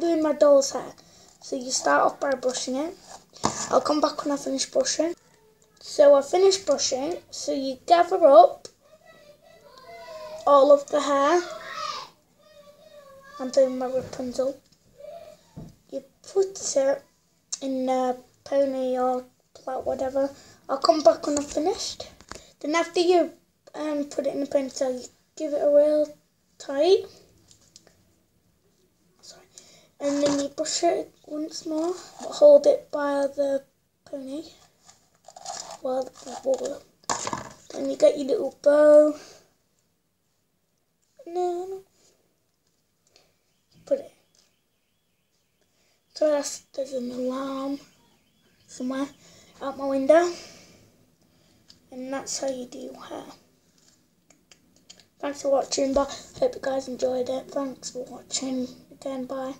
doing my doll's hair. So you start off by brushing it. I'll come back when I finish brushing. So I finished brushing, so you gather up all of the hair. I'm doing my Rapunzel. You put it in a pony or plait, whatever. I'll come back when I've finished. Then after you um, put it in the ponytail, you give it a real tight. And then you brush it once more, hold it by the pony. Well, the wall. Then you get your little bow. No, Put it. So that's, there's an alarm somewhere out my window. And that's how you do hair. Thanks for watching, but hope you guys enjoyed it. Thanks for watching again, bye.